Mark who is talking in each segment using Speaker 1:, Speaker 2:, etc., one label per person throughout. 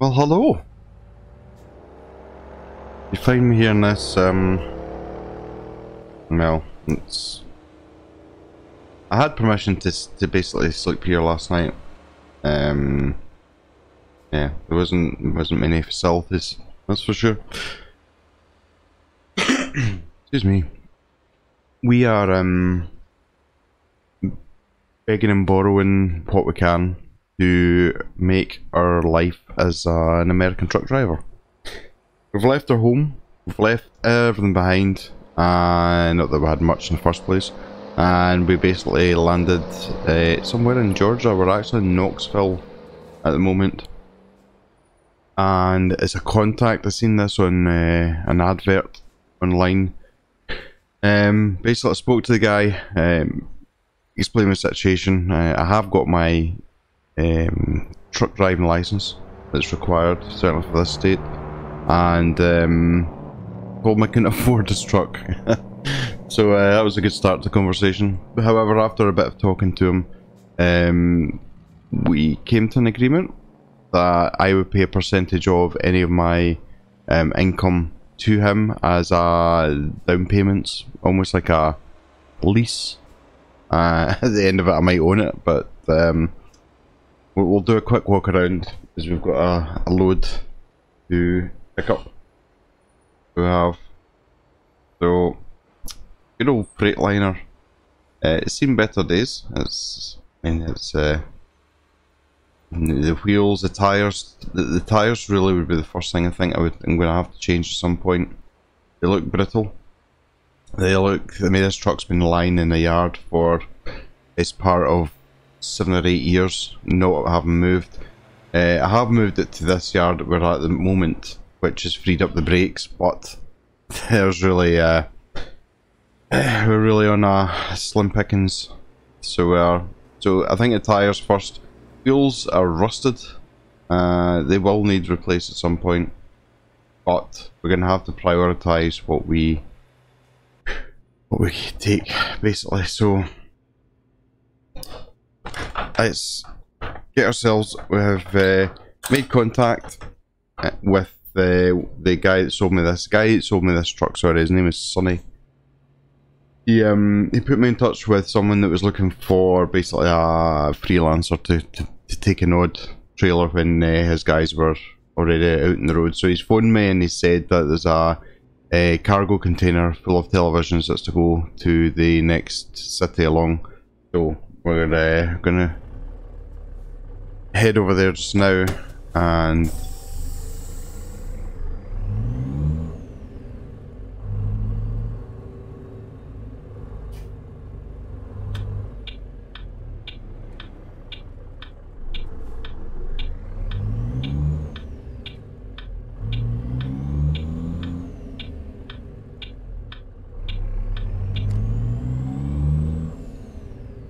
Speaker 1: Well, hello. You find me here in this, um... Well, it's... I had permission to, to basically sleep here last night. Um... Yeah, there wasn't, wasn't many facilities, that's for sure. Excuse me. We are, um... Begging and borrowing what we can to make our life as uh, an American truck driver. We've left our home, we've left everything behind, and not that we had much in the first place, and we basically landed uh, somewhere in Georgia. We're actually in Knoxville at the moment, and as a contact, I've seen this on uh, an advert online. Um, basically, I spoke to the guy, um, explained my situation. Uh, I have got my um, truck driving license that's required, certainly for this state. And um, I couldn't afford this truck. so uh, that was a good start to the conversation. However, after a bit of talking to him, um, we came to an agreement that I would pay a percentage of any of my um, income to him as a down payments, almost like a lease. Uh, at the end of it, I might own it, but um, We'll, we'll do a quick walk around as we've got a, a load to pick up. We have so good old Freightliner. Uh, it's seen better days. It's I mean it's uh, the wheels, the tires. The, the tires really would be the first thing I think I would I'm going to have to change at some point. They look brittle. They look. I mean, this truck's been lying in the yard for. It's part of seven or eight years not having moved. Uh, I have moved it to this yard we're at the moment, which has freed up the brakes, but there's really uh, we're really on a slim pickings. So uh, so I think the tyres first. Wheels are rusted. Uh, they will need replaced at some point, but we're gonna have to prioritise what we what we take basically. So let's get ourselves. We have uh, made contact uh, with the the guy that sold me this. Guy that sold me this truck. Sorry, his name is Sonny. He um he put me in touch with someone that was looking for basically a freelancer to to, to take an odd trailer when uh, his guys were already out in the road. So he's phoned me and he said that there's a, a cargo container full of televisions that's to go to the next city along. So we're uh, gonna head over there just now and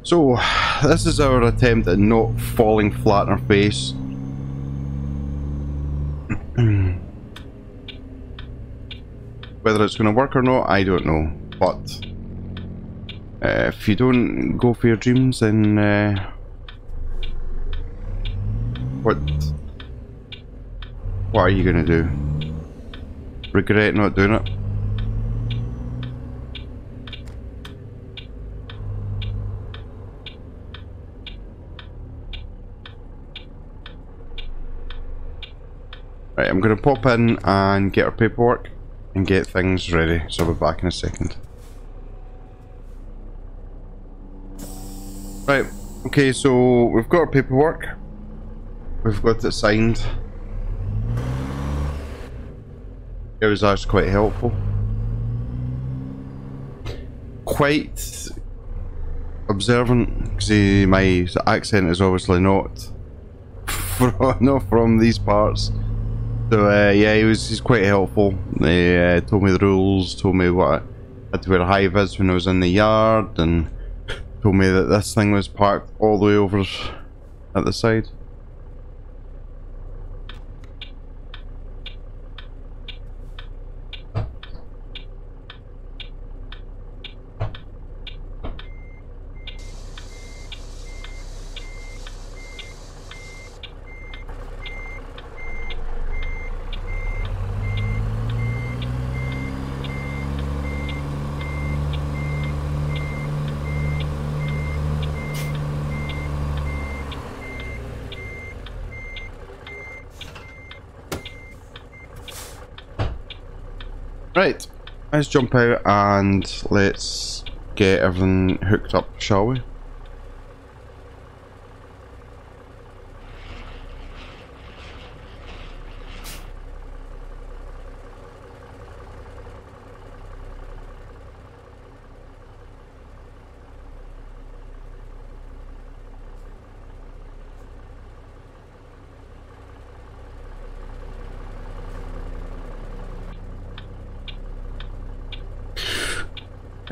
Speaker 1: So, this is our attempt at not falling flat on our face. Whether it's going to work or not, I don't know. But, uh, if you don't go for your dreams, then, uh, what, what are you going to do? Regret not doing it? Right, I'm going to pop in and get our paperwork and get things ready, so I'll be back in a second. Right, okay, so we've got our paperwork. We've got it signed. It was actually quite helpful. Quite observant, because eh, my accent is obviously not from, not from these parts. So uh, yeah, he was he's quite helpful. He uh, told me the rules, told me what I had to wear high vis when I was in the yard, and told me that this thing was parked all the way over at the side. Right, let's jump out and let's get everything hooked up, shall we?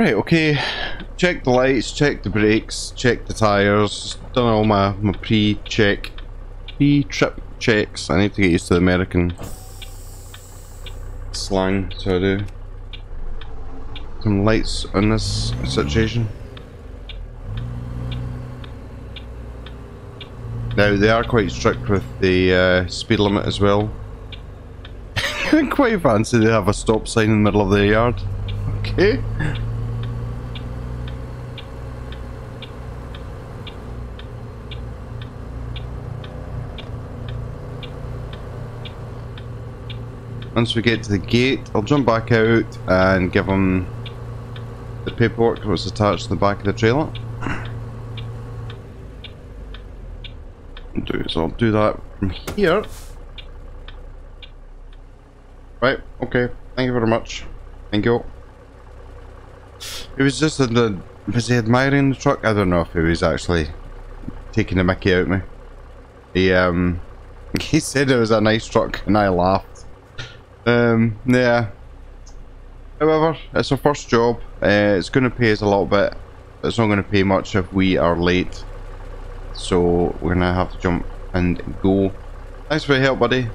Speaker 1: Right, okay. Check the lights, check the brakes, check the tyres, done all my, my pre-check, pre-trip checks. I need to get used to the American slang, so I do. Some lights on this situation. Now, they are quite strict with the uh, speed limit as well. quite fancy they have a stop sign in the middle of the yard. Okay. Once we get to the gate, I'll jump back out and give them the paperwork that was attached to the back of the trailer. So I'll do that from here. Right, okay. Thank you very much. Thank you. He was just in the was he admiring the truck? I don't know if he was actually taking the mickey out of me. He um he said it was a nice truck and I laughed. Um, yeah. However, it's our first job. Uh, it's going to pay us a little bit. But it's not going to pay much if we are late. So we're going to have to jump and go. Thanks for your help, buddy.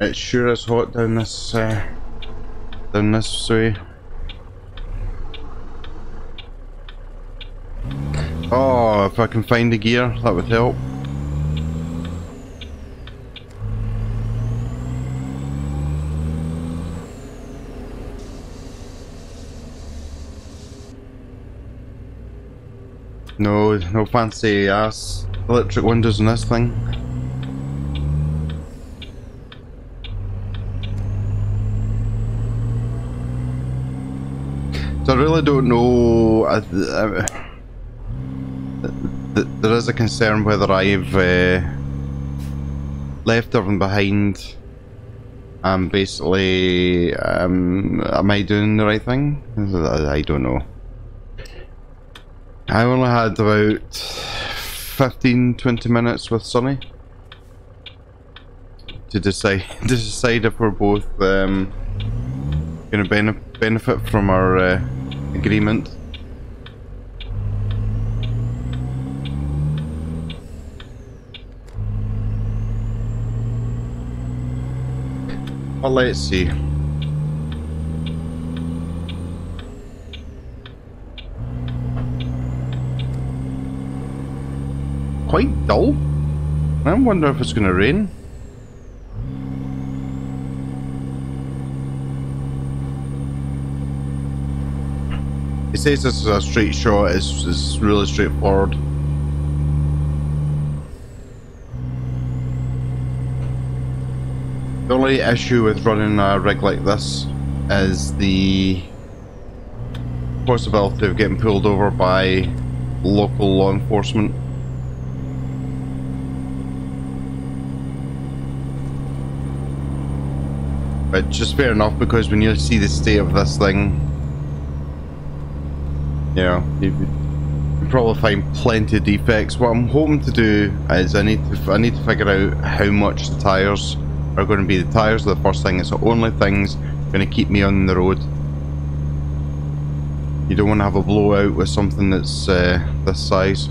Speaker 1: It sure is hot down this uh, way. Oh, if I can find the gear, that would help. No, no fancy ass electric windows in this thing. I really don't know. I, I, there is a concern whether I've uh, left everything behind. And basically, um, am I doing the right thing? I don't know. I only had about 15 20 minutes with Sonny to decide to decide if we're both um, going to bene benefit from our uh, agreement. Well, let's see. Quite dull. I wonder if it's going to rain. Says this is a straight shot, it's, it's really straightforward. The only issue with running a rig like this is the possibility of getting pulled over by local law enforcement. But just fair enough because when you see the state of this thing, you know, you could probably find plenty of defects. What I'm hoping to do is I need to I need to figure out how much the tyres are going to be. The tyres are the first thing. It's the only things going to keep me on the road. You don't want to have a blowout with something that's uh, this size.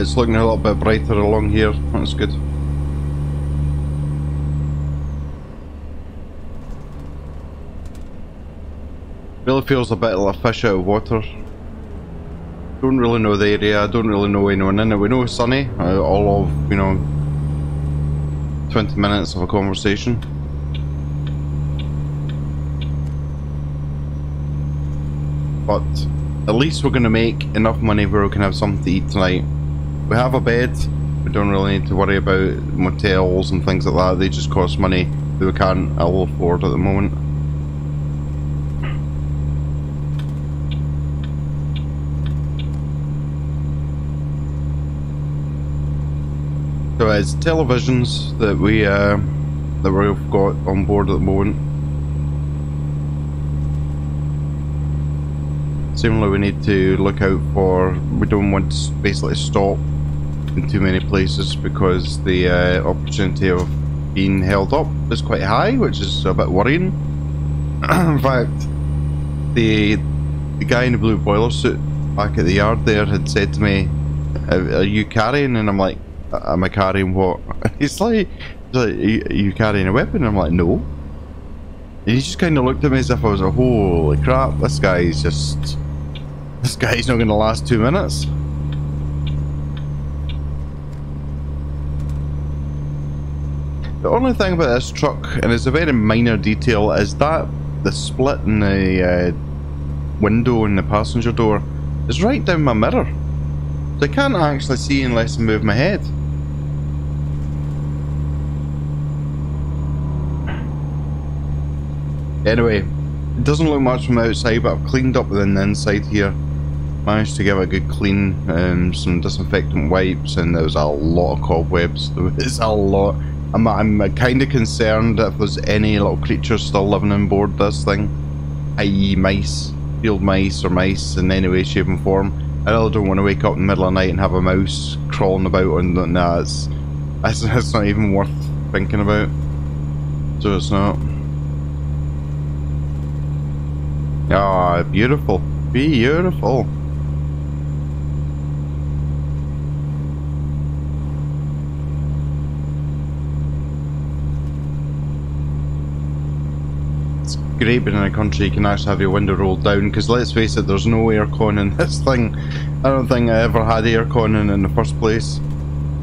Speaker 1: It's looking a little bit brighter along here. That's good. Really feels a bit like a fish out of water. Don't really know the area, I don't really know anyone in it. We know Sunny, uh, all of, you know, 20 minutes of a conversation. But at least we're going to make enough money where we can have something to eat tonight. We have a bed, we don't really need to worry about motels and things like that. They just cost money that we can't all afford at the moment. So it's televisions that we uh, that we've got on board at the moment. Similarly, we need to look out for. We don't want to basically stop in too many places because the uh, opportunity of being held up is quite high, which is a bit worrying. in fact, the the guy in the blue boiler suit back at the yard there had said to me, "Are you carrying?" And I'm like, am I carrying what? He's like, are you carrying a weapon? I'm like, no. And he just kind of looked at me as if I was like, holy crap, this guy's just, this guy's not going to last two minutes. The only thing about this truck, and it's a very minor detail, is that the split in the uh, window in the passenger door is right down my mirror. So I can't actually see unless I move my head. Anyway, it doesn't look much from outside, but I've cleaned up within the inside here. Managed to give a good clean, um, some disinfectant wipes, and there was a lot of cobwebs. There was a lot. I'm, I'm kind of concerned if there's any little creatures still living on board this thing, i.e. mice, field mice or mice in any way, shape and form. I really don't want to wake up in the middle of the night and have a mouse crawling about and nah, it's, it's, it's not even worth thinking about. So it's not. Ah, beautiful. Beautiful. Being in a country you can actually have your window rolled down because let's face it, there's no aircon in this thing. I don't think I ever had aircon in in the first place.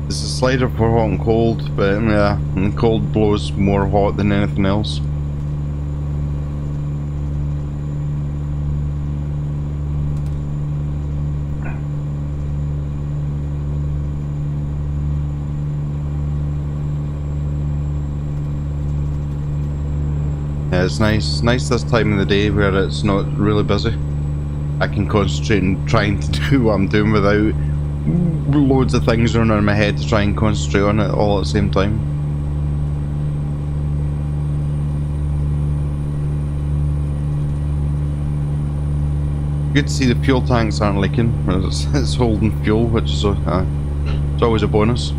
Speaker 1: It's a slider for hot and cold, but yeah, and cold blows more hot than anything else. Yeah, it's nice. Nice this time of the day where it's not really busy. I can concentrate on trying to do what I'm doing without loads of things running in my head to try and concentrate on it all at the same time. Good to see the fuel tanks aren't leaking. It's, it's holding fuel, which is a, uh, it's always a bonus.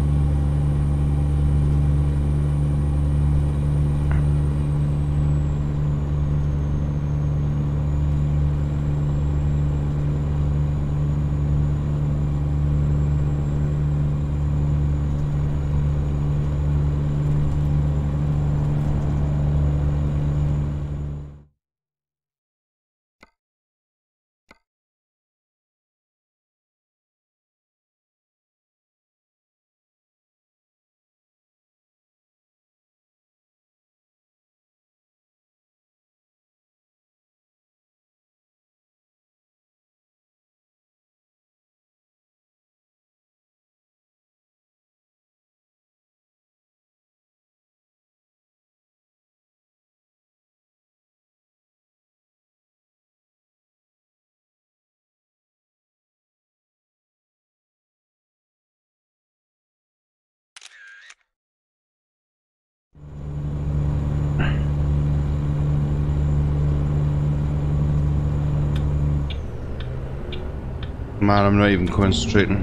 Speaker 1: Man, I'm not even concentrating.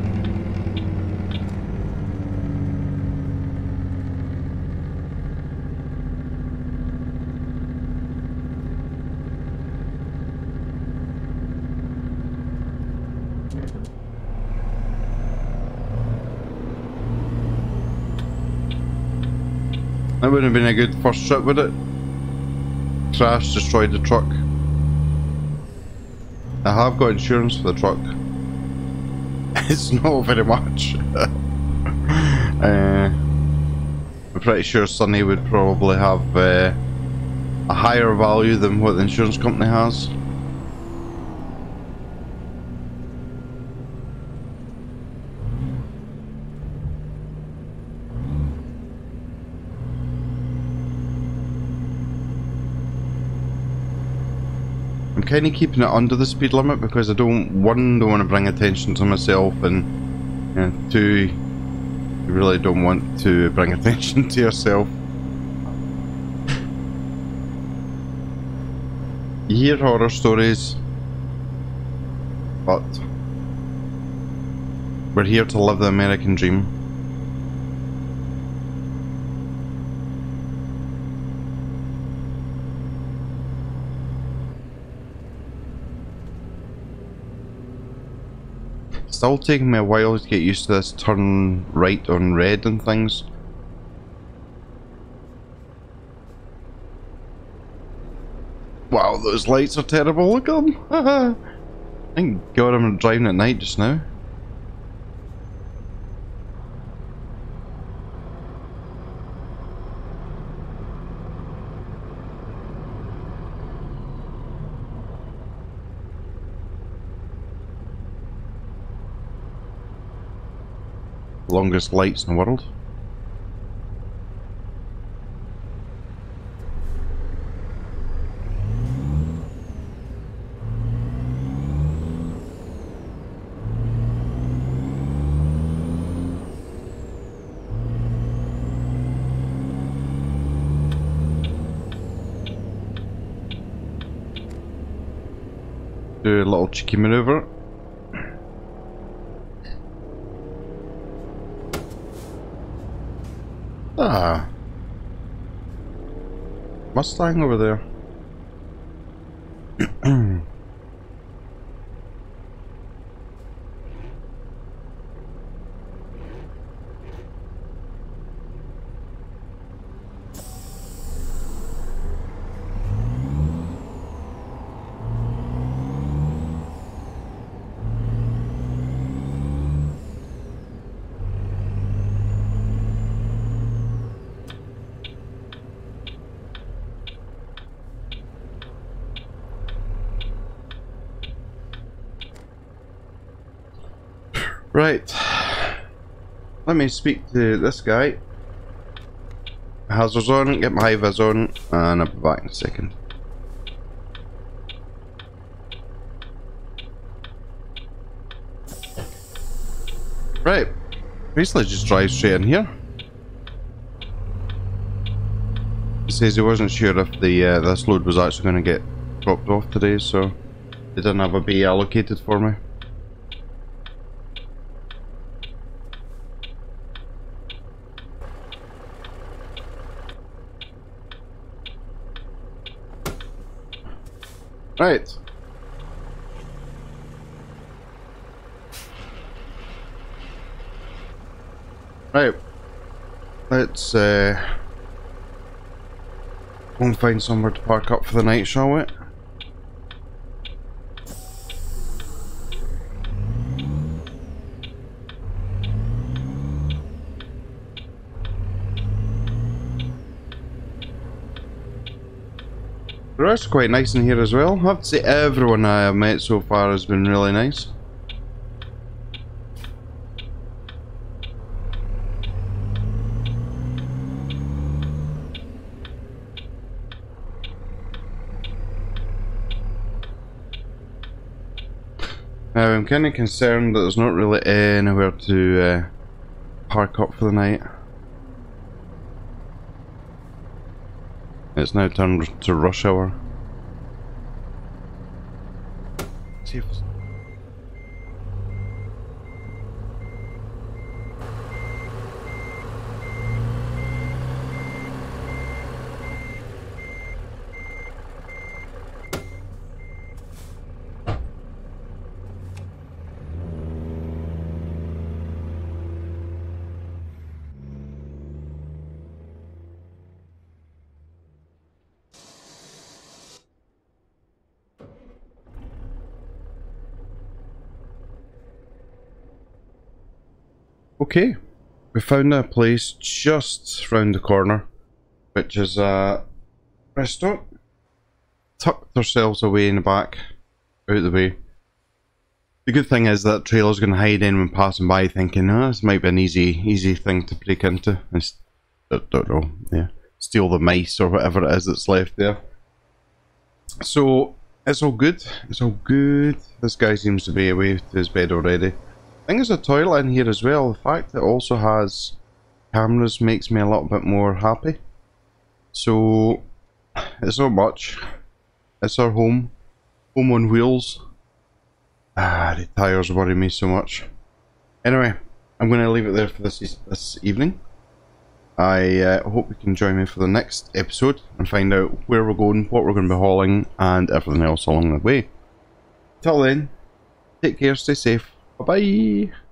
Speaker 1: That would have been a good first trip, would it? Crash destroyed the truck. I have got insurance for the truck. It's not very much. uh, I'm pretty sure Sunny would probably have uh, a higher value than what the insurance company has. Kind of keeping it under the speed limit because I don't, one, don't want to bring attention to myself and, and two, you really don't want to bring attention to yourself. You hear horror stories, but we're here to live the American dream. Still taking me a while to get used to this turn right on red and things. Wow, those lights are terrible, look at them! Thank god I'm driving at night just now. Longest lights in the world. Do a little cheeky maneuver. Ah. Mustang over there. Right. Let me speak to this guy. Hazards on, get my vis on, and I'll be back in a second. Right. Basically just drive straight in here. He says he wasn't sure if the uh, this load was actually going to get dropped off today, so they didn't have a bay allocated for me. Right. Right. Let's uh, go and find somewhere to park up for the night, shall we? Are quite nice in here as well. I have to say everyone I have met so far has been really nice. Now I'm kind of concerned that there's not really anywhere to uh, park up for the night. It's now turned to rush hour. See if Okay, we found a place just round the corner, which is a restaurant. Tucked ourselves away in the back, out of the way. The good thing is that trailer's going to hide in when passing by, thinking, "Oh, this might be an easy, easy thing to break into." I don't, don't know, yeah, steal the mice or whatever it is that's left there. So it's all good. It's all good. This guy seems to be away to his bed already. I think there's a toilet in here as well. The fact that it also has cameras makes me a little bit more happy. So it's not much. It's our home. Home on wheels. Ah, the tires worry me so much. Anyway, I'm going to leave it there for this, this evening. I uh, hope you can join me for the next episode and find out where we're going, what we're going to be hauling, and everything else along the way. Till then, take care, stay safe, bye bye!